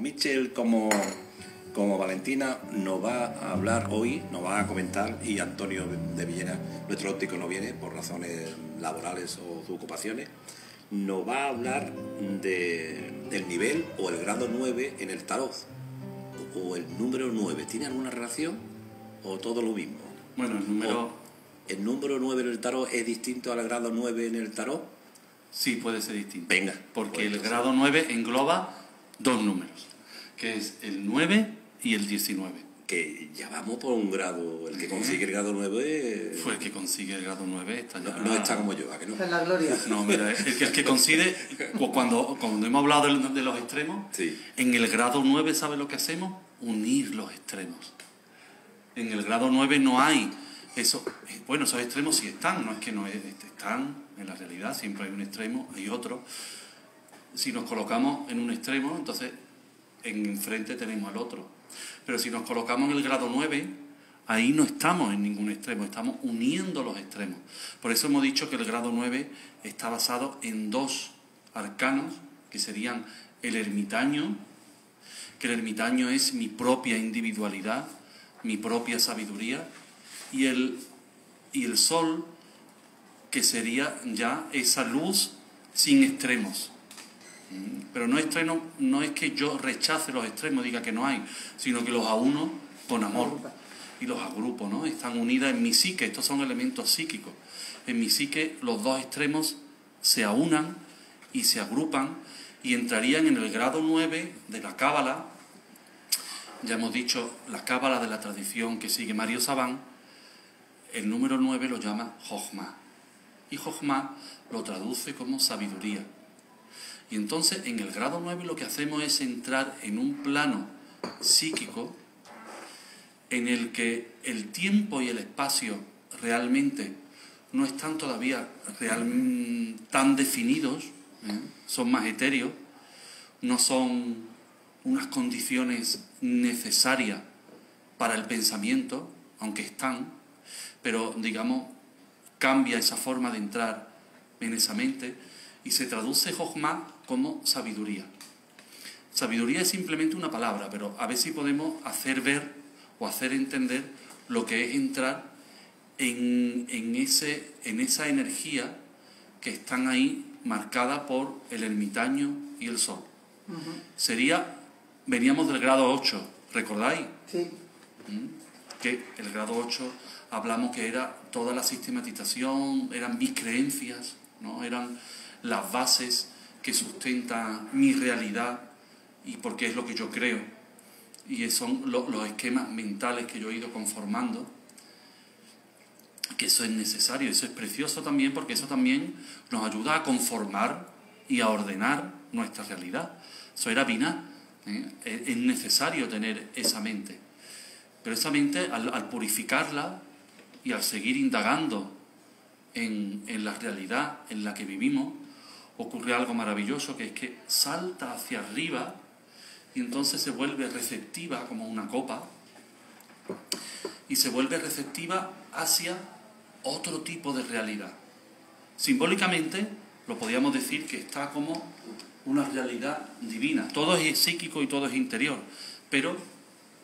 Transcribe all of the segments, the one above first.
Michel como, como Valentina nos va a hablar hoy, nos va a comentar, y Antonio de Villena, nuestro óptico no viene por razones laborales o sus ocupaciones, nos va a hablar de, del nivel o el grado 9 en el tarot, o el número 9. ¿Tiene alguna relación o todo lo mismo? Bueno, el número... O ¿El número 9 en el tarot es distinto al grado 9 en el tarot? Sí, puede ser distinto. Venga. Porque pues el grado 9 engloba dos números, que es el 9 y el 19. Que ya vamos por un grado, el que consigue el grado 9 Fue el que consigue el grado 9. Está ya... no, no está como yo, ¿a que no? Esa es la gloria. No, mira, el que, el que consigue, cu- cuando, cuando hemos hablado de, los extremos, Sí. en el grado 9, ¿sabe lo que hacemos? Unir los extremos. En el grado 9 no hay eso. Bueno, esos extremos sí están, no es que no es- están en la realidad, siempre hay un extremo, hay otro. Si nos colocamos en un extremo, entonces en enfrente tenemos al otro. Pero si nos colocamos en el grado 9, ahí no estamos en ningún extremo, estamos uniendo los extremos. Por eso hemos dicho que el grado 9 está basado en dos arcanos, que serían el ermitaño, que el ermitaño es mi propia individualidad, mi propia sabiduría, y el, y el sol, que sería ya esa luz sin extremos. Mm, Pero no, no es que yo rechace los extremos, diga que no hay, sino que los auno con amor y los agrupo, ¿no? Están unidas en mi psique, estos son elementos psíquicos. En mi psique los dos extremos se aunan y se agrupan y entrarían en el grado 9 de la cábala. Ya hemos dicho, la cábala de la tradición que sigue Mario Sabán, el número 9 lo llama Jochma. Y Jochma lo traduce como sabiduría. Y entonces en el grado 9 lo que hacemos es entrar en un plano psíquico en el que el tiempo y el espacio realmente no están todavía tan definidos, ¿eh? son más etéreos, no son unas condiciones necesarias para el pensamiento, aunque están, pero digamos, cambia esa forma de entrar en esa mente y se traduce Jochma como sabiduría. Sabiduría es simplemente una palabra, pero a ver si podemos hacer ver o hacer entender lo que es entrar en, en ese, en esa energía que están ahí marcada por el ermitaño y el sol. Sería, veníamos del grado 8, ¿recordáis? Sí. que el grado 8 hablamos que era toda la sistematización, eran mis creencias, ¿no? eran las bases que sustentan mi realidad y porque es lo que yo creo. Y son lo- los esquemas mentales que yo he ido conformando, que eso es necesario, eso es precioso también porque eso también nos ayuda a conformar y a ordenar nuestra realidad. Eso era Binah, ¿eh? es necesario tener esa mente. Pero esa mente, al, al purificarla y al seguir indagando en, en la realidad en la que vivimos, ocurre algo maravilloso, que es que salta hacia arriba y entonces se vuelve receptiva como una copa y se vuelve receptiva hacia otro tipo de realidad. Simbólicamente lo podríamos decir que está como una realidad divina. Todo es psíquico y todo es interior, pero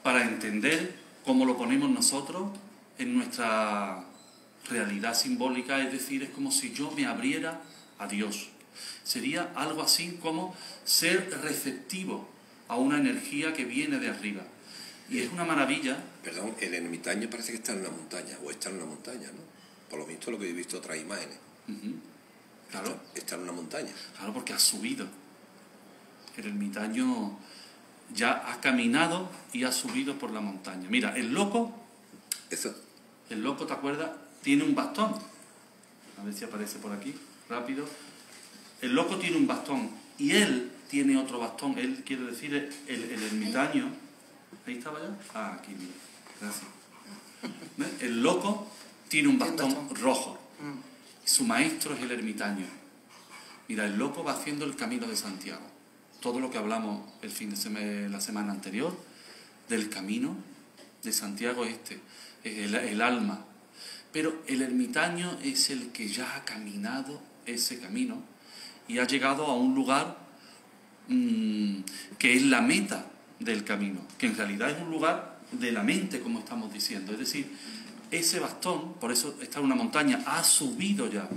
para entender cómo lo ponemos nosotros en nuestra realidad simbólica, es decir, es como si yo me abriera a Dios. Sería algo así como ser receptivo a una energía que viene de arriba. Y es una maravilla Perdón, el ermitaño parece que está en una montaña, o está en una montaña, ¿no? Por lo visto lo que he visto otras imágenes. Claro, Está, está en una montaña. claro, porque ha subido. El ermitaño ya ha caminado y ha subido por la montaña. Mira, el loco, Eso, el loco, ¿te acuerdas? Tiene un bastón. A ver si aparece por aquí, rápido. El loco tiene un bastón y él tiene otro bastón. Él quiere decir el, el ermitaño. ¿Ahí estaba ya? Ah, aquí, mira. Gracias. ¿Ves? El loco tiene un bastón rojo. Su maestro es el ermitaño. Mira, el loco va haciendo el camino de Santiago. Todo lo que hablamos el fin de sema- la semana anterior del camino de Santiago este, es el, el alma. Pero el ermitaño es el que ya ha caminado ese camino y ha llegado a un lugar mm, que es la meta del camino, que en realidad es un lugar de la mente, como estamos diciendo. Es decir, ese bastón, por eso está en una montaña, ha subido ya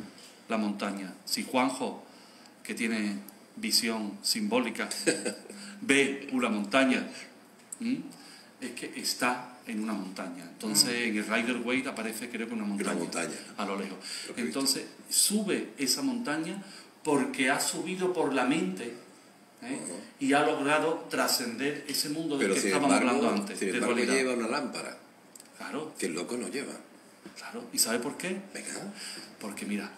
la montaña. Si Juanjo, que tiene visión simbólica, ve una montaña, es que está en una montaña. Entonces mm. en el Rider Waite aparece creo que una montaña, montaña. a lo lejos. Entonces sube esa montaña porque ha subido por la mente ¿eh? y ha logrado trascender ese mundo del que estábamos hablando antes. Sin embargo, lleva una lámpara. Claro. Que el loco no lleva. Claro. ¿Y sabe por qué? Venga. Porque mira,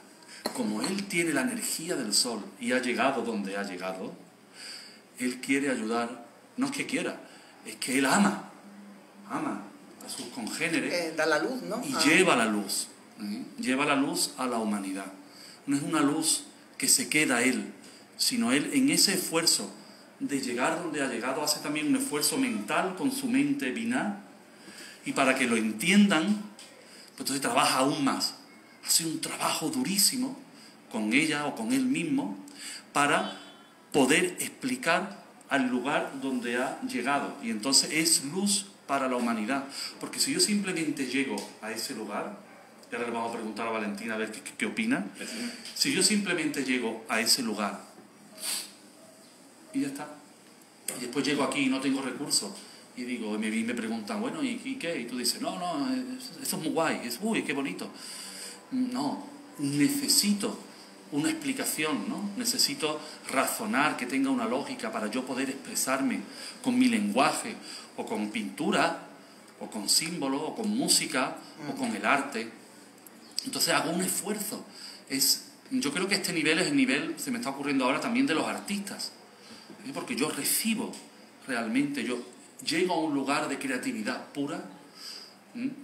como él tiene la energía del sol y ha llegado donde ha llegado, él quiere ayudar, no es que quiera, es que él ama, ama a sus congéneres. Eh, da la luz, ¿no? Y ah. lleva la luz, ¿eh? lleva la luz a la humanidad. No es una luz que se queda él, sino él en ese esfuerzo de llegar donde ha llegado hace también un esfuerzo mental con su mente binar y para que lo entiendan, pues entonces trabaja aún más. Hace un trabajo durísimo con ella o con él mismo para poder explicar al lugar donde ha llegado. Y entonces es luz para la humanidad. Porque si yo simplemente llego a ese lugar, y ahora le vamos a preguntar a Valentina a ver qué, qué opina, si yo simplemente llego a ese lugar y ya está, y después llego aquí y no tengo recursos, y digo, y me, me preguntan, bueno, ¿y, ¿y, qué? Y tú dices, no, no, eso es muy guay, es, uy, qué bonito. No, necesito una explicación, ¿no? Necesito razonar, que tenga una lógica para yo poder expresarme con mi lenguaje, o con pintura, o con símbolos, o con música, o con el arte. Entonces hago un esfuerzo. Es, yo creo que este nivel es el nivel, se me está ocurriendo ahora también de los artistas. ¿eh? Porque yo recibo realmente, yo llego a un lugar de creatividad pura,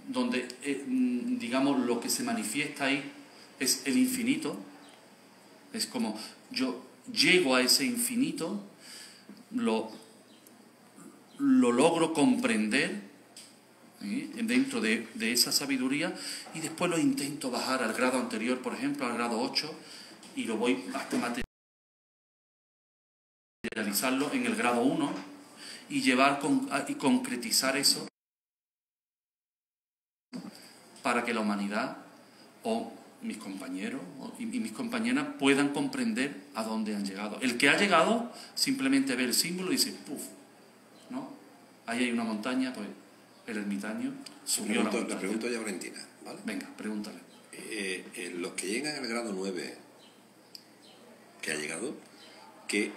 donde, eh, mm, digamos, lo que se manifiesta ahí es el infinito. Es como yo llego a ese infinito, lo, lo logro comprender dentro de, esa sabiduría y después lo intento bajar al grado anterior, por ejemplo, al grado 8, y lo voy hasta materializarlo en el grado 1 y llevar y concretizar eso para que la humanidad o mis compañeros y, mis compañeras puedan comprender a dónde han llegado. El que ha llegado simplemente ve el símbolo y dice, puff, ¿no? Ahí hay una montaña, pues el ermitaño subió la montaña. Le pregunto ya a Valentina, ¿vale? Venga, pregúntale. Eh, eh, los que llegan al grado 9, que ha llegado, ¿qué,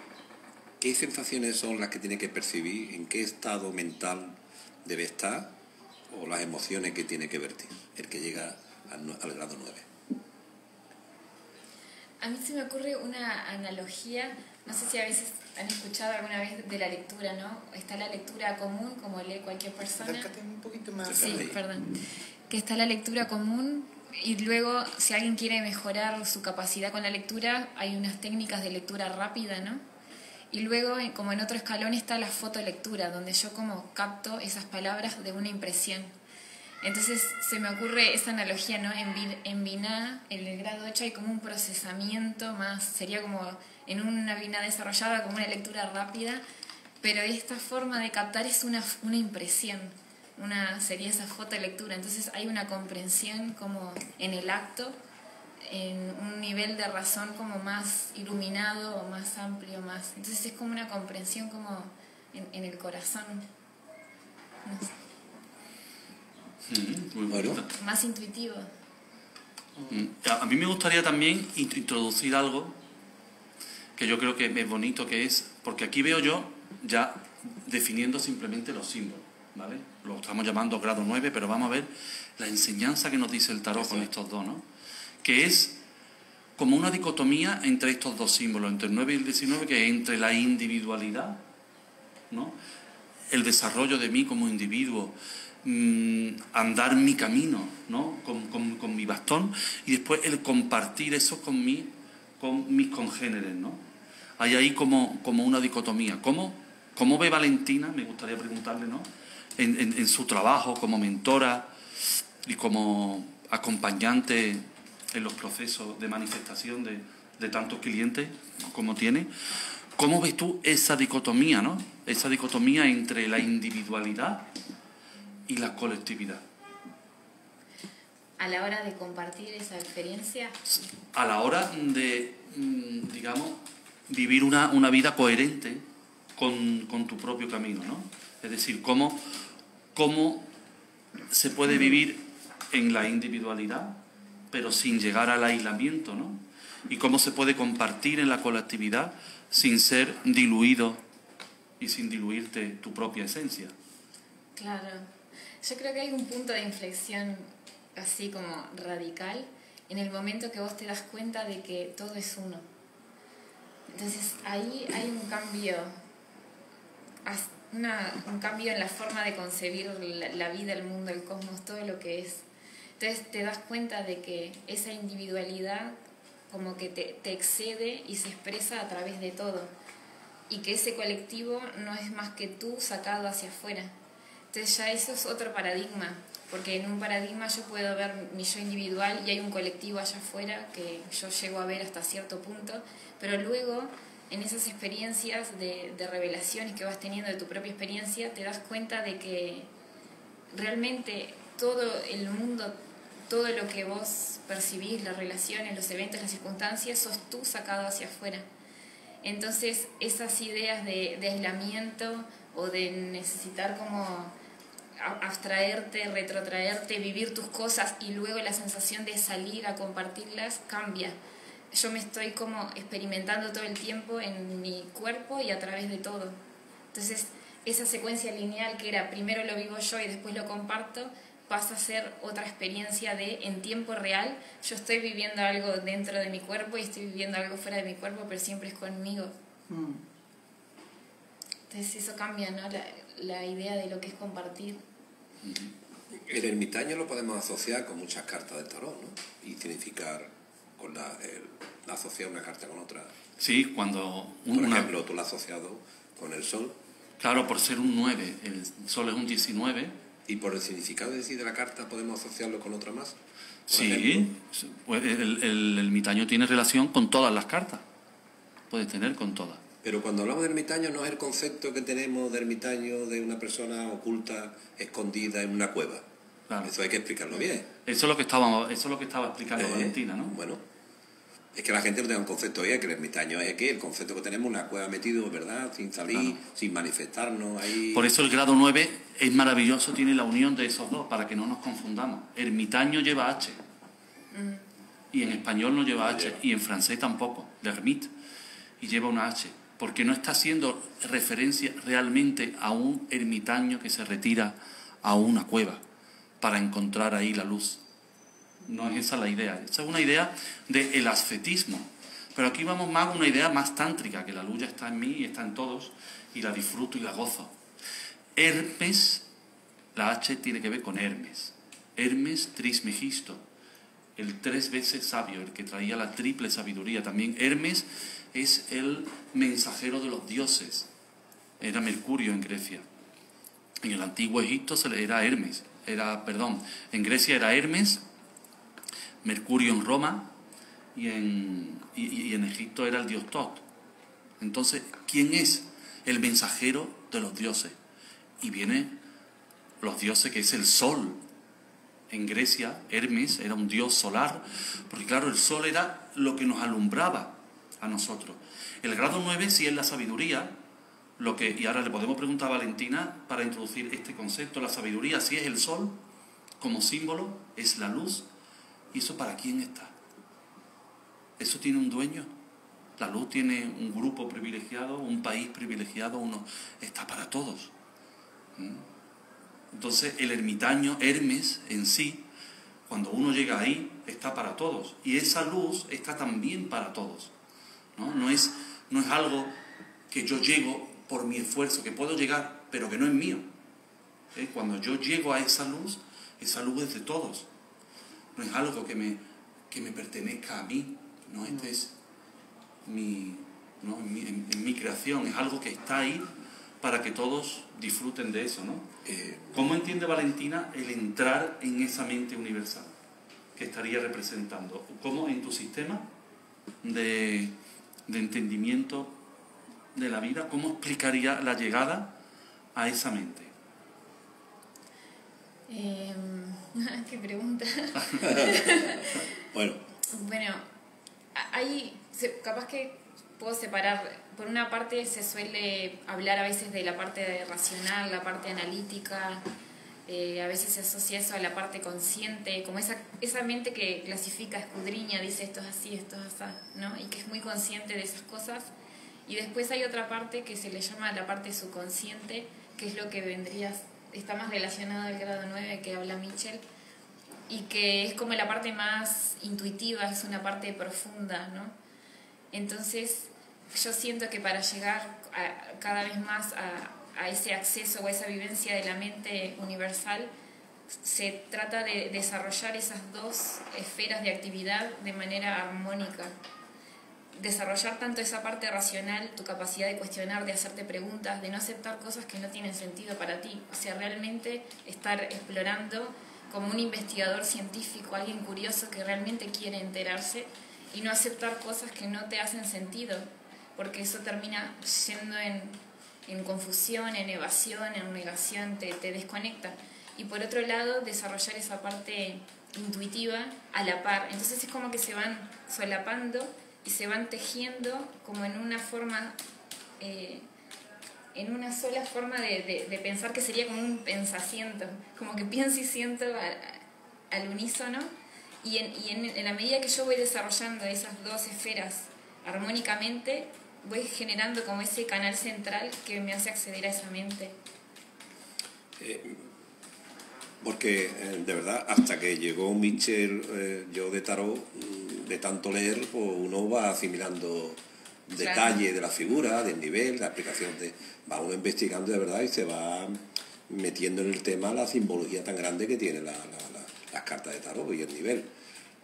¿qué sensaciones son las que tiene que percibir? ¿En qué estado mental debe estar? ¿O las emociones que tiene que vertir el que llega al, al grado 9? A mí se me ocurre una analogía, no sé si a veces han escuchado alguna vez de la lectura, ¿no? Está la lectura común, como lee cualquier persona. un poquito más. Sí, perdón. Que está la lectura común y luego, si alguien quiere mejorar su capacidad con la lectura, hay unas técnicas de lectura rápida, ¿no? Y luego, como en otro escalón, está la fotolectura, donde yo como capto esas palabras de una impresión. Entonces se me ocurre esa analogía, ¿no? En, en en el grado 8 hay como un procesamiento más, sería como en una Biná desarrollada, como una lectura rápida, pero esta forma de captar es una, una impresión, una, sería esa fotolectura. Entonces hay una comprensión como en el acto, en un nivel de razón como más iluminado o más amplio, más. Entonces es como una comprensión como en, el corazón. No. Mm, Más intuitivo. Mm, a mí me gustaría también introducir algo que yo creo que es bonito, que es, porque aquí veo yo ya definiendo simplemente los símbolos, ¿vale? Lo estamos llamando grado 9, pero vamos a ver la enseñanza que nos dice el tarot con estos dos, ¿no? Que es como una dicotomía entre estos dos símbolos, entre el 9 y el 19, que es entre la individualidad, ¿no? El desarrollo de mí como individuo, Mm, andar mi camino, ¿no? Con, mi bastón y después el compartir eso con, mi, con mis congéneres, ¿no? Hay ahí como, como una dicotomía. ¿Cómo, ¿Cómo ve Valentina, me gustaría preguntarle, ¿no? En, su trabajo como mentora y como acompañante en los procesos de manifestación de, de tantos clientes como tiene, ¿Cómo ves tú esa dicotomía, ¿no? Esa dicotomía entre la individualidad y la colectividad. A la hora de compartir esa experiencia. A la hora de, mm, digamos, vivir una, una vida coherente con, con, tu propio camino, ¿no? Es decir, cómo, cómo se puede vivir en la individualidad, pero sin llegar al aislamiento, ¿no? Y cómo se puede compartir en la colectividad sin ser diluido y sin diluirte tu propia esencia. Claro. Yo creo que hay un punto de inflexión así como radical en el momento que vos te das cuenta de que todo es uno. Entonces ahí hay un cambio, un cambio en la forma de concebir la, vida, el mundo, el cosmos, todo lo que es. Entonces te das cuenta de que esa individualidad como que te, te excede y se expresa a través de todo y que ese colectivo no es más que tú sacado hacia afuera. Entonces ya eso es otro paradigma, porque en un paradigma yo puedo ver mi yo individual y hay un colectivo allá afuera que yo llego a ver hasta cierto punto, pero luego en esas experiencias de, de revelaciones que vas teniendo de tu propia experiencia, te das cuenta de que realmente todo el mundo, todo lo que vos percibís, las relaciones, los eventos, las circunstancias, sos tú sacado hacia afuera. Entonces, esas ideas de, aislamiento o de necesitar como abstraerte, retrotraerte, vivir tus cosas y luego la sensación de salir a compartirlas cambia. Yo me estoy como experimentando todo el tiempo en mi cuerpo y a través de todo. Entonces, esa secuencia lineal que era primero lo vivo yo y después lo comparto, pasa a ser otra experiencia de en tiempo real, yo estoy viviendo algo dentro de mi cuerpo y estoy viviendo algo fuera de mi cuerpo, pero siempre es conmigo. Mm. Entonces eso cambia, ¿no? La, la, idea de lo que es compartir. El ermitaño lo podemos asociar con muchas cartas de tarot, ¿no? Y significar con la, el, asociar una carta con otra. Sí, cuando... Por ejemplo, tú la has asociado con el sol. Claro, por ser un 9, el sol es un 19 ¿Y por el significado de de la carta podemos asociarlo con otra más? Sí, pues el, el, ermitaño tiene relación con todas las cartas. Puede tener con todas. Pero cuando hablamos de ermitaño no es el concepto que tenemos de ermitaño de una persona oculta, escondida en una cueva. Eso hay que explicarlo bien. Eso es lo que estaba, eso es lo que estaba explicando eh, Valentina, ¿no? Bueno, es que la gente no tenga un concepto ya, que el ermitaño es que el concepto que tenemos, una cueva metido, ¿verdad? Sin salir, sin manifestarnos ahí. Por eso el grado 9 es maravilloso, tiene la unión de esos dos, para que no nos confundamos. Ermitaño lleva H. Y en español no lleva H, y en francés tampoco, l'ermite, y lleva una H. Porque no está haciendo referencia realmente a un ermitaño que se retira a una cueva para encontrar ahí la luz no es esa la idea. Esa es una idea del el ascetismo. Pero aquí vamos más a una idea más tántrica, que la luz ya está en mí y está en todos, y la disfruto y la gozo. Hermes, la H tiene que ver con Hermes. Hermes Trismegisto, el tres veces sabio, el que traía la triple sabiduría. También Hermes es el mensajero de los dioses. Era Mercurio en Grecia. En el antiguo Egipto era Hermes. Era, perdón, en Grecia era Hermes Mercurio en Roma y en, y, en Egipto era el dios Tot. Entonces, ¿quién es el mensajero de los dioses? Y viene los dioses que es el sol. En Grecia, Hermes era un dios solar, porque claro, el sol era lo que nos alumbraba a nosotros. El grado 9 sí es la sabiduría, lo que, y ahora le podemos preguntar a Valentina para introducir este concepto, la sabiduría sí es el sol como símbolo, es la luz, ¿Y eso para quién está? ¿Eso tiene un dueño? La luz tiene un grupo privilegiado, un país privilegiado, uno está para todos. ¿Mm? Entonces el ermitaño, Hermes en sí, cuando uno llega ahí, está para todos. Y esa luz está también para todos. No, no, es, no es algo que yo llego por mi esfuerzo, que puedo llegar, pero que no es mío. ¿Eh? Cuando yo llego a esa luz, esa luz es de todos no es algo que me, que me pertenezca a mí, no, este es mi, ¿no? en, mi, creación, es algo que está ahí para que todos disfruten de eso. ¿no? Eh, ¿Cómo entiende Valentina el entrar en esa mente universal que estaría representando? ¿Cómo en tu sistema de, de entendimiento de la vida, ¿cómo explicaría la llegada a esa mente? Em, ¿Qué pregunta? bueno. Bueno, hay, capaz que puedo separar, por una parte se suele hablar a veces de la parte racional, la parte analítica, eh, a veces se asocia eso a la parte consciente, como esa, esa mente que clasifica, escudriña, dice esto es así, esto es así, ¿no? Y que es muy consciente de esas cosas. Y después hay otra parte que se le llama la parte subconsciente, que es lo que vendría está más relacionado al grado 9 que habla Mitchell y que es como la parte más intuitiva, es una parte profunda, ¿no? Entonces, yo siento que para llegar cada vez más a, a, ese acceso o a esa vivencia de la mente universal, se trata de desarrollar esas dos esferas de actividad de manera armónica desarrollar tanto esa parte racional, tu capacidad de cuestionar, de hacerte preguntas, de no aceptar cosas que no tienen sentido para ti. O sea, realmente estar explorando como un investigador científico, alguien curioso que realmente quiere enterarse y no aceptar cosas que no te hacen sentido, porque eso termina siendo en, en confusión, en evasión, en negación, te, te desconecta. Y por otro lado, desarrollar esa parte intuitiva a la par. Entonces es como que se van solapando y se van tejiendo como en una forma, eh, en una sola forma de, de, pensar que sería como un pensamiento, como que pienso y siento al unísono. Y, en, y en, en, la medida que yo voy desarrollando esas dos esferas armónicamente, voy generando como ese canal central que me hace acceder a esa mente. Eh, porque eh, de verdad, hasta que llegó Mitchell, yo de tarot, de tanto leer, pues uno va asimilando detalles de la figura, del nivel, la aplicación de... Va uno investigando de verdad y se va metiendo en el tema la simbología tan grande que tiene la, las cartas de tarot y el nivel.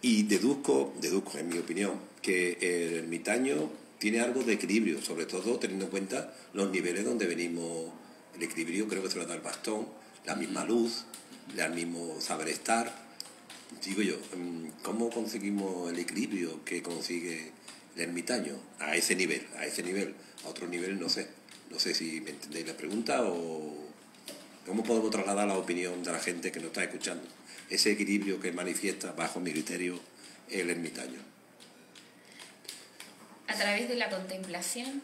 Y deduzco, deduzco en mi opinión, que el ermitaño tiene algo de equilibrio, sobre todo teniendo en cuenta los niveles donde venimos, el equilibrio creo que se lo da el bastón, la misma luz, el mismo saber estar, digo yo, mm, ¿cómo conseguimos el equilibrio que consigue el ermitaño a ese nivel? A ese nivel, a otro nivel no sé. No sé si me entendéis la pregunta o cómo podemos trasladar la opinión de la gente que nos está escuchando. Ese equilibrio que manifiesta, bajo mi criterio, el ermitaño. A través de la contemplación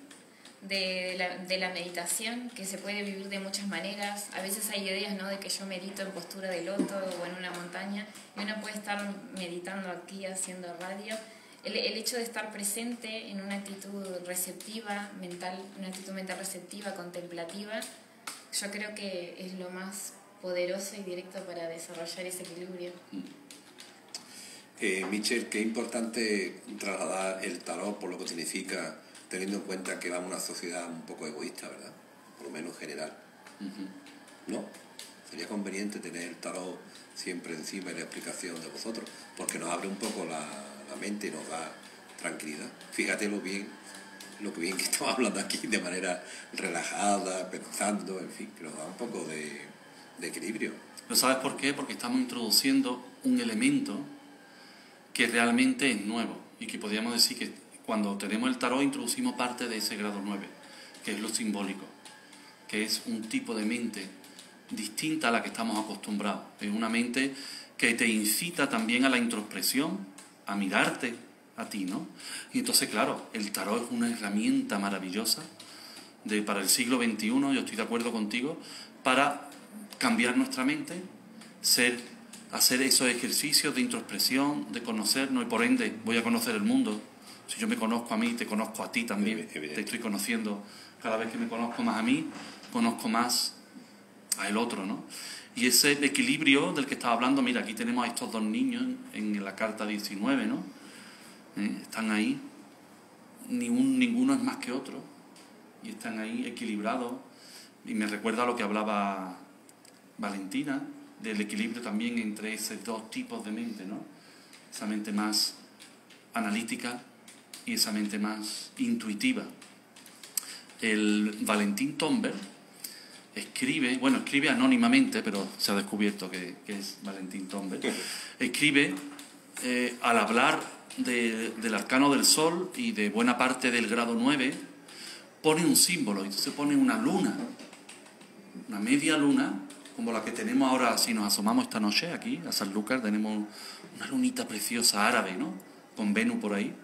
de la, de la, meditación, que se puede vivir de muchas maneras. A veces hay ideas ¿no? de que yo medito en postura de loto o en una montaña, y uno puede estar meditando aquí haciendo radio. El, el hecho de estar presente en una actitud receptiva, mental, una actitud mental receptiva, contemplativa, yo creo que es lo más poderoso y directo para desarrollar ese equilibrio. Eh, Michelle, qué importante trasladar el tarot por lo que significa teniendo en cuenta que vamos a una sociedad un poco egoísta, ¿verdad? Por lo menos general. ¿No? Sería conveniente tener el tarot siempre encima de la explicación de vosotros, porque nos abre un poco la, la mente y nos da tranquilidad. Fíjate lo bien, lo que bien que estamos hablando aquí de manera relajada, pensando, en fin, que nos da un poco de, de equilibrio. ¿Lo sabes por qué? Porque estamos introduciendo un elemento que realmente es nuevo y que podríamos decir que cuando tenemos el tarot introducimos parte de ese grado 9, que es lo simbólico, que es un tipo de mente distinta a la que estamos acostumbrados. Es una mente que te incita también a la introspección, a mirarte a ti, ¿no? Y entonces, claro, el tarot es una herramienta maravillosa de, para el siglo XXI, yo estoy de acuerdo contigo, para cambiar nuestra mente, ser, hacer esos ejercicios de introspección, de conocernos y por ende voy a conocer el mundo si yo me conozco a mí, te conozco a ti también. Te estoy conociendo. Cada vez que me conozco más a mí, conozco más a el otro, ¿no? Y ese equilibrio del que estaba hablando, mira, aquí tenemos a estos dos niños en la carta 19, ¿no? ¿Eh? Están ahí. ninguno es más que otro. Y están ahí equilibrados. Y me recuerda a lo que hablaba Valentina, del equilibrio también entre esos dos tipos de mente, ¿no? Esa mente más analítica y esa mente más intuitiva. El Valentín Tomber escribe, bueno, escribe anónimamente, pero se ha descubierto que, es Valentín Tomber, escribe eh, al hablar del arcano del sol y de buena parte del grado 9, pone un símbolo, y entonces pone una luna, una media luna, como la que tenemos ahora, si nos asomamos esta noche aquí, a San Lucas, tenemos una lunita preciosa árabe, ¿no? Con Venus por ahí,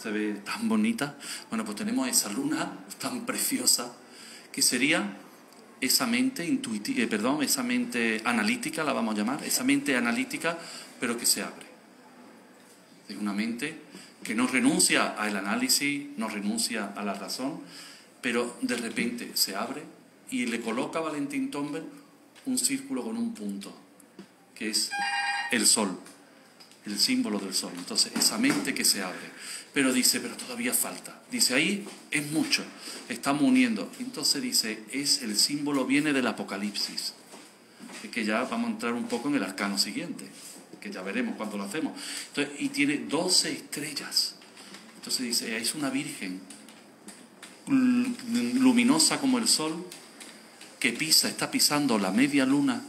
se ve tan bonita. Bueno, pues tenemos esa luna tan preciosa, que sería esa mente intuitiva, eh, perdón, esa mente analítica, la vamos a llamar, esa mente analítica, pero que se abre. Es una mente que no renuncia al análisis, no renuncia a la razón, pero de repente se abre y le coloca a Valentín Tomber un círculo con un punto, que es el sol, el símbolo del sol. Entonces, esa mente que se abre. Pero dice, pero todavía falta. Dice, ahí es mucho, estamos uniendo. Entonces dice, es el símbolo, viene del Apocalipsis. Es que ya vamos a entrar un poco en el arcano siguiente, que ya veremos cuando lo hacemos. Y tiene 12 estrellas. Entonces dice, es una virgen luminosa como el sol, que pisa, está pisando la media luna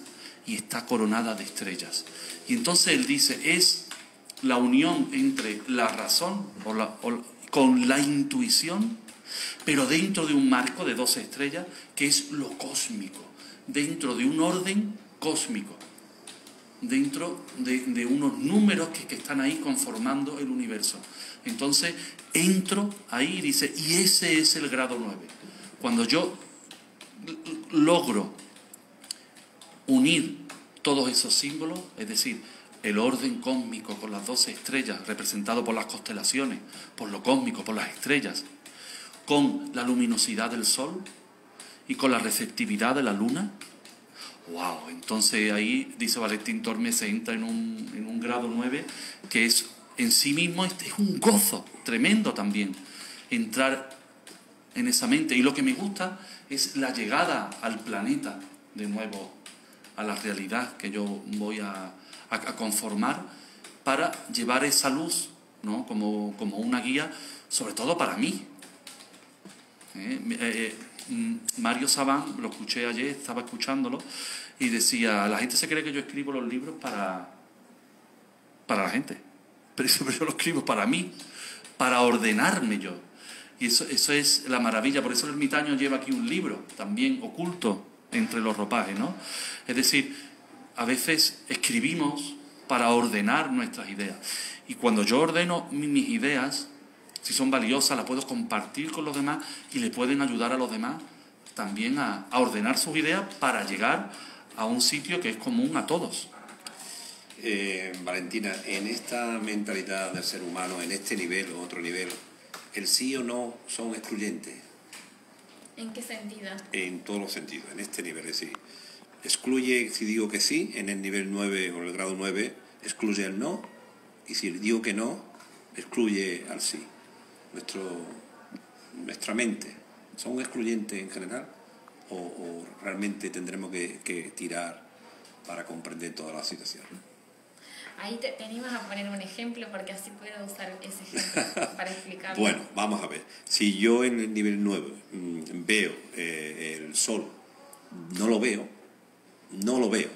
y está coronada de estrellas. Y entonces él dice, es la unión entre la razón con la intuición, pero dentro de un marco de dos estrellas que es lo cósmico, dentro de un orden cósmico, dentro de, unos números que, que están ahí conformando el universo. Entonces entro ahí y dice, y ese es el grado 9. Cuando yo logro unir todos esos símbolos, es decir, el orden cósmico con las doce estrellas, representado por las constelaciones, por lo cósmico, por las estrellas, con la luminosidad del sol y con la receptividad de la luna, wow, entonces ahí, dice Valentín Torme, se entra en un, en un grado 9 que es en sí mismo es un gozo tremendo también entrar en esa mente. Y lo que me gusta es la llegada al planeta, de nuevo, a la realidad que yo voy a, conformar para llevar esa luz ¿no? como, como una guía, sobre todo para mí. ¿Eh? Eh, eh, mm, Mario Sabán, lo escuché ayer, estaba escuchándolo, y decía, la gente se cree que yo escribo los libros para, para la gente pero yo lo escribo para mí, para ordenarme yo. Y eso, eso es la maravilla, por eso el ermitaño lleva aquí un libro, también oculto entre los ropajes, ¿no? Es decir, a veces escribimos para ordenar nuestras ideas. Y cuando yo ordeno mis ideas, si son valiosas, las puedo compartir con los demás y le pueden ayudar a los demás también a, ordenar sus ideas para llegar a un sitio que es común a todos. Eh, Valentina, en esta mentalidad del ser humano, en este nivel o otro nivel, el sí o no son excluyentes. ¿En qué sentido? En todos los sentidos, en este nivel es sí. Excluye, si digo que sí, en el nivel 9 o el grado 9, excluye el no, y si digo que no, excluye al sí. Nuestro, nuestra mente, ¿son excluyentes en general? ¿O, realmente tendremos que, que tirar para comprender toda la situación? Ahí te, teníamos a poner un ejemplo porque así puedo usar ese ejemplo para explicarlo. bueno, vamos a ver. Si yo en el nivel 9 mm, veo eh, el sol, no lo veo, no lo veo.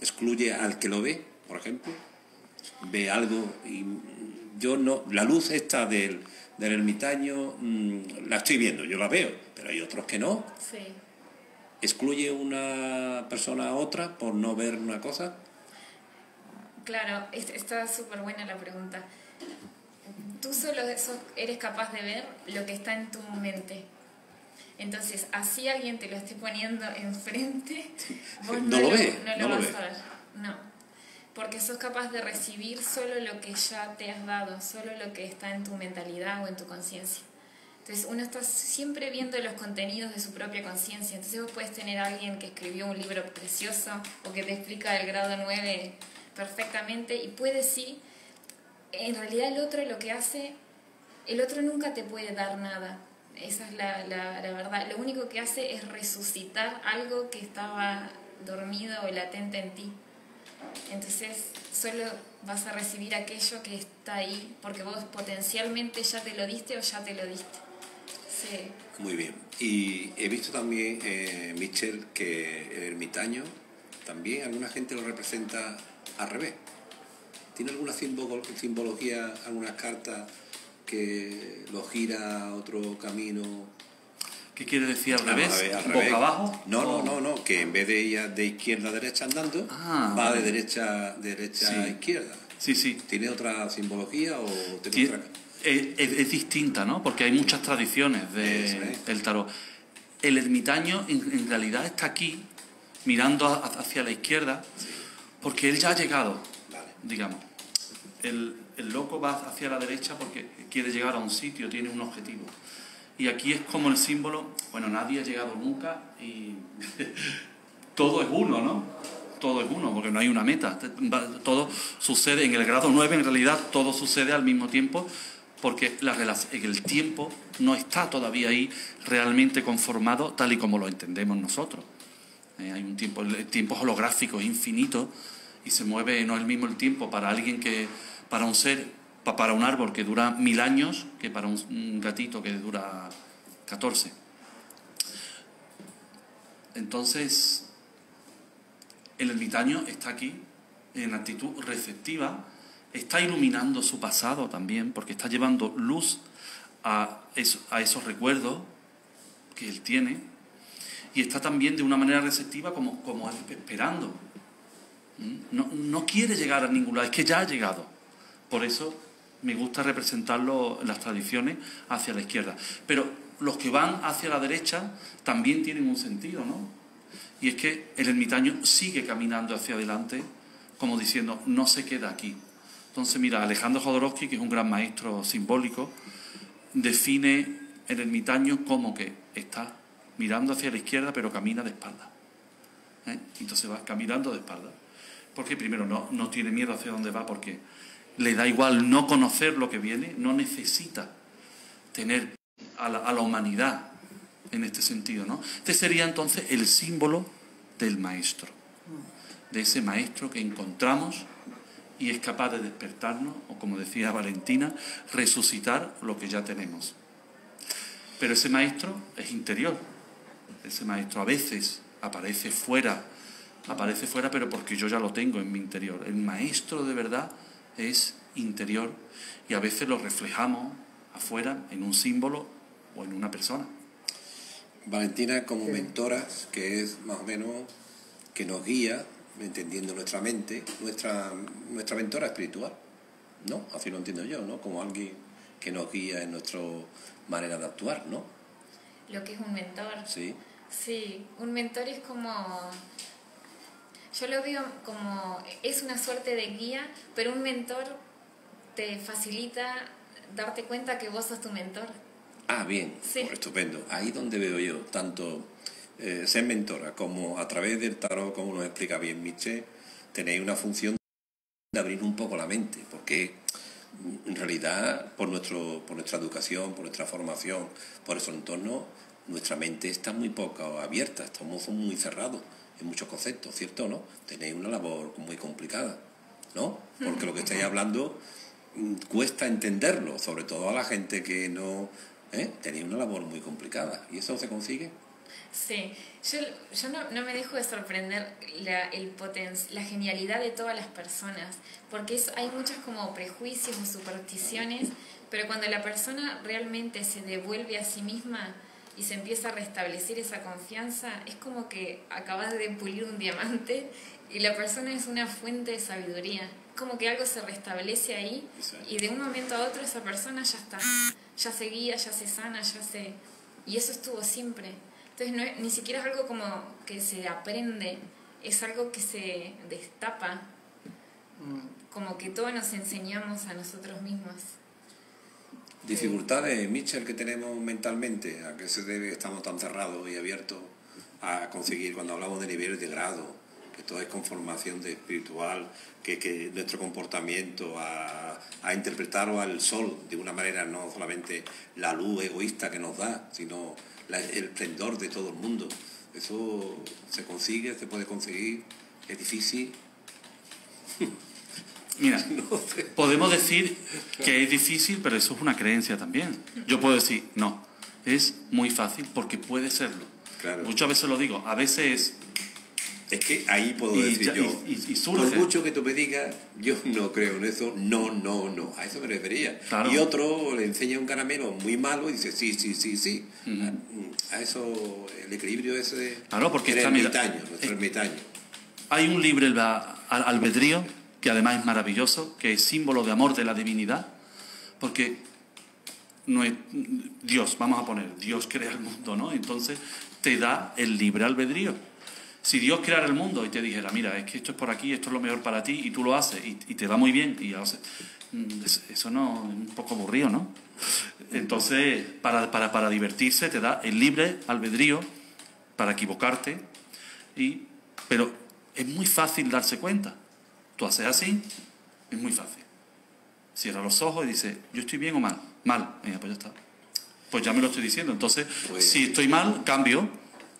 Excluye al que lo ve, por ejemplo. Ve algo y yo no. La luz esta del, del ermitaño mm, la estoy viendo, yo la veo, pero hay otros que no. Sí. ¿Excluye una persona a otra por no ver una cosa? Claro, está súper buena la pregunta. Tú solo eres capaz de ver lo que está en tu mente. Entonces, así alguien te lo esté poniendo enfrente, vos no, lo, no lo vas a ver. No. Porque sos capaz de recibir solo lo que ya te has dado, solo lo que está en tu mentalidad o en tu conciencia. Entonces uno está siempre viendo los contenidos de su propia conciencia. Entonces vos puedes tener a alguien que escribió un libro precioso o que te explica el grado 9 perfectamente y puede sí, en realidad el otro lo que hace, el otro nunca te puede dar nada, esa es la, la, verdad, lo único que hace es resucitar algo que estaba dormido o latente en ti. Entonces solo vas a recibir aquello que está ahí, porque vos potencialmente ya te lo diste o ya te lo diste. Sí. Muy bien. Y he visto también, eh, Michel, que el ermitaño también alguna gente lo representa al revés. ¿Tiene alguna simbología, algunas cartas que lo gira a otro camino. ¿Qué quiere decir al revés? a ver, al ¿Boca revés. abajo? No, no, ¿O- no, no, que en vez de ir de izquierda a derecha andando, Ah, va de derecha, de derecha Sí. a izquierda. Sí, sí. ¿Tiene otra simbología o tiene otra? es, es- es distinta, ¿no? Porque hay muchas tradiciones de- del tarot. El ermitaño en, en realidad está aquí, mirando a- hacia la izquierda, porque él ya ha llegado, Vale. digamos. El, el loco va hacia la derecha porque quiere llegar a un sitio, tiene un objetivo. Y aquí es como el símbolo, bueno, nadie ha llegado nunca y todo es uno, ¿no? Todo es uno, porque no hay una meta. Todo sucede en el grado 9, en realidad todo sucede al mismo tiempo, porque la el tiempo no está todavía ahí realmente conformado tal y como lo entendemos nosotros. Eh, hay un tiempo, el tiempo holográfico, infinito, y se mueve, no es el mismo el tiempo para alguien que, para un ser, pa- para un árbol que dura mil años, que para un, gatito que dura 14. Entonces, el ermitaño está aquí en actitud receptiva, está iluminando su pasado también, porque está llevando luz a esos recuerdos que él tiene, y está también de una manera receptiva como, como esperando. ¿Mm? No, no quiere llegar a ningún lado, es que ya ha llegado. Por eso me gusta representarlo en las tradiciones hacia la izquierda. Pero los que van hacia la derecha también tienen un sentido, ¿no? Y es que el ermitaño sigue caminando hacia adelante, como diciendo, no se queda aquí. Entonces, mira, Alejandro Jodorowsky, que es un gran maestro simbólico, define el ermitaño como que está mirando hacia la izquierda, pero camina de espalda. ¿Eh? Entonces va caminando de espalda. Porque primero no, no tiene miedo hacia dónde va, porque le da igual no conocer lo que viene, no necesita tener a la, humanidad en este sentido. ¿no? Este sería entonces el símbolo del maestro, de ese maestro que encontramos y es capaz de despertarnos, o como decía Valentina, resucitar lo que ya tenemos. Pero ese maestro es interior, ese maestro a veces aparece fuera, aparece fuera, pero porque yo ya lo tengo en mi interior. El maestro de verdad es interior y a veces lo reflejamos afuera en un símbolo o en una persona. Valentina como mentora, que es más o menos que nos guía, entendiendo nuestra mente, nuestra, nuestra mentora espiritual, ¿no? Así lo entiendo yo, ¿no? Como alguien que nos guía en nuestra manera de actuar, ¿no? Lo que es un mentor. Sí. Sí, un mentor es como... Yo lo veo como... Es una suerte de guía, pero un mentor te facilita darte cuenta que vos sos tu mentor. Ah, bien, Sí. pues estupendo. Ahí donde veo yo, tanto eh, ser mentora como a través del tarot, como nos explica bien Miche, tenéis una función de abrir un poco la mente, porque mm, en realidad por, nuestro, por nuestra educación, por nuestra formación, por nuestro entorno, nuestra mente está muy poco abierta, estamos muy cerrados en muchos conceptos, ¿cierto no? Tenéis una labor muy complicada, ¿no? Porque lo que estáis hablando mm, cuesta entenderlo, sobre todo a la gente que no... ¿eh? Tenéis una labor muy complicada. ¿Y eso se consigue? Sí, yo, yo no, no me dejo de sorprender la, el poten- la genialidad de todas las personas, porque es, hay muchos como prejuicios o supersticiones, pero cuando la persona realmente se devuelve a sí misma y se empieza a restablecer esa confianza, es como que acabas de pulir un diamante y la persona es una fuente de sabiduría. Como que algo se restablece ahí y de un momento a otro esa persona ya está, ya se guía, ya se sana, ya se... Y eso estuvo siempre. Entonces no es- ni siquiera es algo como que se aprende, es algo que se destapa, como que todos nos enseñamos a nosotros mismos. Dificultades, Mitchell, que tenemos mentalmente, a qué se debe que estamos tan cerrados y abiertos a conseguir cuando hablamos de niveles de grado, que todo es conformación de espiritual, que, que nuestro comportamiento a, a interpretarlo al sol de una manera no solamente la luz egoísta que nos da, sino el esplendor de todo el mundo. Eso se consigue, se puede conseguir, es difícil. Mira, podemos decir que es difícil, pero eso es una creencia también. Yo puedo decir, no, es muy fácil porque puede serlo. Claro. Muchas veces lo digo, a veces Es que ahí puedo Y decir ya- yo, y- y- por mucho que tú me digas, yo no creo en eso, no, no, no, a eso me refería. Claro. Y otro le enseña un caramelo muy malo y dice, sí, sí, sí, sí. a, a eso, el equilibrio ese Claro, porque está, ermitaño, nuestro ermitaño. Hay un libre albedrío, que además es maravilloso, que es símbolo de amor de la divinidad, porque no es, Dios, vamos a poner, Dios crea el mundo, ¿no? Entonces te da el libre albedrío. Si Dios creara el mundo y te dijera, mira, es que esto es por aquí, esto es lo mejor para ti, y tú lo haces, y, te va muy bien, y haces, mm, es- eso no es un poco aburrido, ¿no? Entonces, para, para, para divertirse, te da el libre albedrío para equivocarte, y, pero es muy fácil darse cuenta. Tú haces así, es muy fácil. Cierra los ojos y dice, ¿yo estoy bien o mal? Mal. Venga, pues ya está. Pues ya me lo estoy diciendo. Entonces, Pues- si estoy mal, cambio.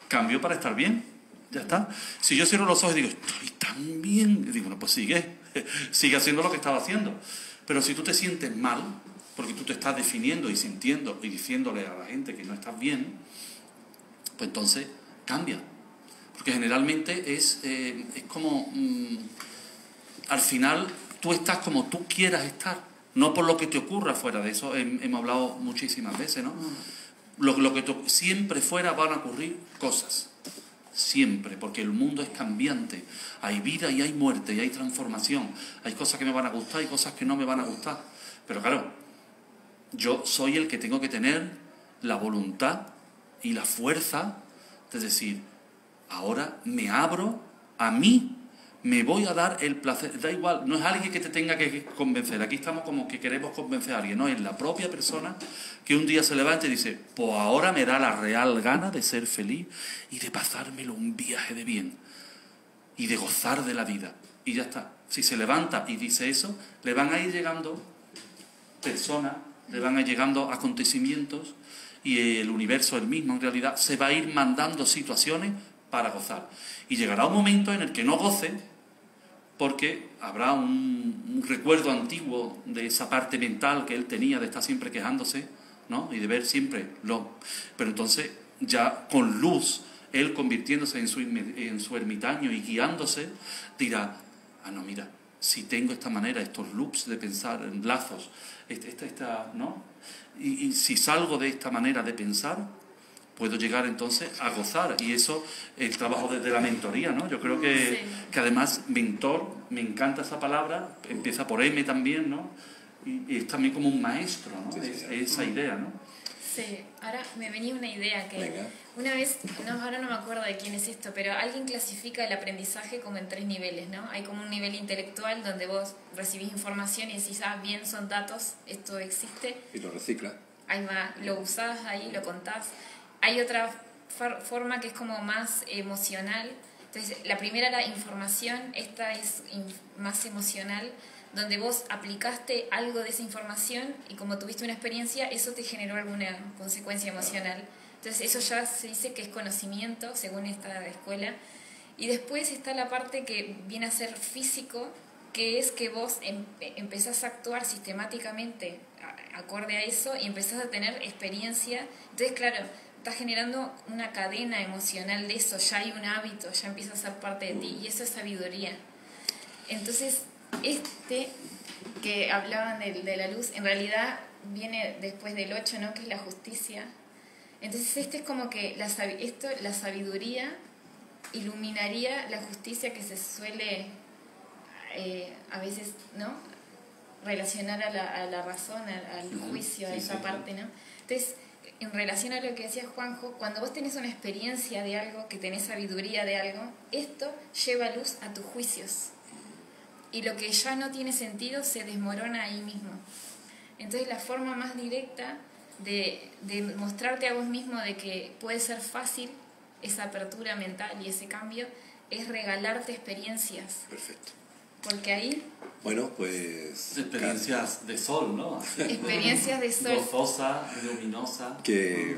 Cambio para estar bien. Ya está. Si yo cierro los ojos y digo, estoy tan bien, y digo, bueno, pues sigue. sigue haciendo lo que estaba haciendo. Pero si tú te sientes mal, porque tú te estás definiendo y sintiendo y diciéndole a la gente que no estás bien, pues entonces cambia. Porque generalmente es, eh, es como, mm, al final tú estás como tú quieras estar, no por lo que te ocurra fuera de eso, hem- hemos hablado muchísimas veces, ¿no? Lo, lo que te- siempre fuera van a ocurrir cosas, siempre, porque el mundo es cambiante, hay vida y hay muerte y hay transformación, hay cosas que me van a gustar y cosas que no me van a gustar, pero claro, yo soy el que tengo que tener la voluntad y la fuerza de decir, ahora me abro a mí, me voy a dar el placer. Da igual, no es alguien que te tenga que convencer. Aquí estamos como que queremos convencer a alguien, no, es la propia persona que un día se levanta y dice, pues ahora me da la real gana de ser feliz y de pasármelo un viaje de bien y de gozar de la vida. Y ya está. Si se levanta y dice eso, le van a ir llegando personas, le van a ir llegando acontecimientos y el universo el mismo en realidad se va a ir mandando situaciones para gozar. Y llegará un momento en el que no goce porque habrá un, recuerdo antiguo de esa parte mental que él tenía de estar siempre quejándose ¿no? y de ver siempre lo... Pero entonces ya con luz, él convirtiéndose en su, ermitaño y guiándose, dirá, ah, no, mira, si tengo esta manera, estos loops de pensar, en lazos, esta, esta, esta, ¿no? Y si salgo de esta manera de pensar, puedo llegar entonces a gozar. Y eso, el trabajo desde la mentoría, ¿no? Yo creo que, Sí. que además, mentor, me encanta esa palabra, empieza por M también, ¿no? Y, y es también como un maestro, ¿no? Sí, sí, Es- esa idea, ¿no? Sí, ahora me venía una idea que Venga. una vez, no, ahora no me acuerdo de quién es esto, pero alguien clasifica el aprendizaje como en tres niveles, ¿no? Hay como un nivel intelectual donde vos recibís información y decís, ah, bien, son datos, esto existe, Y lo recicla. ahí va, lo usás ahí, lo contás. Hay otra for- forma que es como más emocional. Entonces, la primera era información, esta es más emocional, donde vos aplicaste algo de esa información y como tuviste una experiencia, eso te generó alguna consecuencia emocional. Entonces, eso ya se dice que es conocimiento, según esta escuela. Y después está la parte que viene a ser físico, que es que vos em- empezás a actuar sistemáticamente acorde a eso y empezás a tener experiencia. Entonces, claro, estás generando una cadena emocional de eso, ya hay un hábito, ya empieza a ser parte de ti y eso es sabiduría. Entonces, este que hablaban de, de la luz, en realidad viene después del 8, ¿no? Que es la justicia. Entonces, este es como que la, esto, la sabiduría iluminaría la justicia que se suele eh, a veces, ¿no? Relacionar a la, a la razón, al, al juicio, a sí, esa sí, parte, ¿no? Entonces, en relación a lo que decía Juanjo, cuando vos tenés una experiencia de algo, que tenés sabiduría de algo, esto lleva luz a tus juicios. Y lo que ya no tiene sentido se desmorona ahí mismo. Entonces la forma más directa de, de mostrarte a vos mismo de que puede ser fácil esa apertura mental y ese cambio es regalarte experiencias. Perfecto. Porque ahí, Bueno, pues... Experiencias de sol, ¿no? experiencias de sol. Gozosa, luminosa. Que,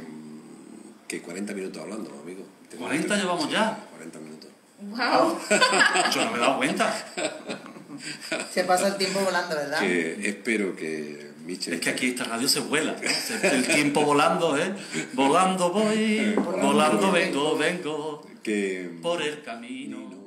que 40 minutos hablando, amigo. Tengo 40 que- llevamos sí, ya. 40 minutos. ¡Wow! Yo no me he dado cuenta. Se pasa el tiempo volando, ¿verdad? Que espero que Michel... Es que aquí esta radio se vuela. ¿no? Se- El tiempo volando, ¿eh? Volando voy, volando vengo, vengo Que... por el camino.